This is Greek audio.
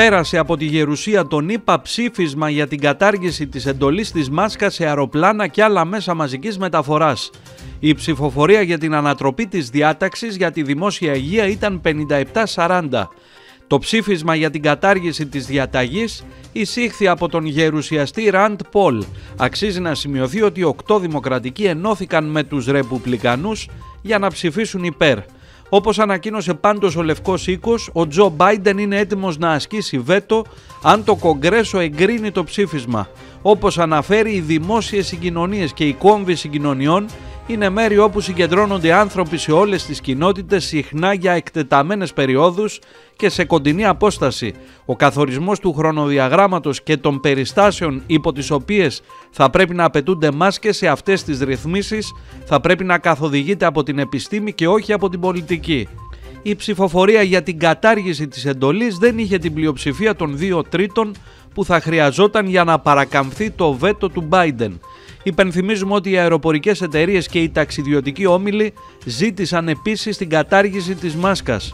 πέρασε από τη Γερουσία τον ΗΠΑ ψήφισμα για την κατάργηση της εντολής της μάσκας σε αεροπλάνα και άλλα μέσα μαζικής μεταφοράς. Η ψηφοφορία για την ανατροπή της διάταξης για τη δημόσια υγεία ήταν 57-40. Το ψήφισμα για την κατάργηση της διαταγής εισήχθη από τον γερουσιαστή Ραντ Πολ. Αξίζει να σημειωθεί ότι οκτώ δημοκρατικοί ενώθηκαν με τους ρεπουμπλικανούς για να ψηφίσουν υπέρ. Όπως ανακοίνωσε πάντως ο Λευκός Οίκος, ο Τζο Μπάιντεν είναι έτοιμος να ασκήσει βέτο αν το Κογκρέσο εγκρίνει το ψήφισμα. Όπως αναφέρει, οι δημόσιες συγκοινωνίες και οι κόμβοι συγκοινωνιών είναι μέρη όπου συγκεντρώνονται άνθρωποι σε όλες τις κοινότητες συχνά για εκτεταμένες περιόδους και σε κοντινή απόσταση. Ο καθορισμός του χρονοδιαγράμματος και των περιστάσεων υπό τις οποίες θα πρέπει να απαιτούνται μάσκες σε αυτές τις ρυθμίσεις θα πρέπει να καθοδηγείται από την επιστήμη και όχι από την πολιτική. Η ψηφοφορία για την κατάργηση της εντολής δεν είχε την πλειοψηφία των δύο τρίτων που θα χρειαζόταν για να παρακαμφθεί το βέτο του Biden. Υπενθυμίζουμε ότι οι αεροπορικές εταιρείες και οι ταξιδιωτικοί όμιλοι ζήτησαν επίσης την κατάργηση της μάσκας.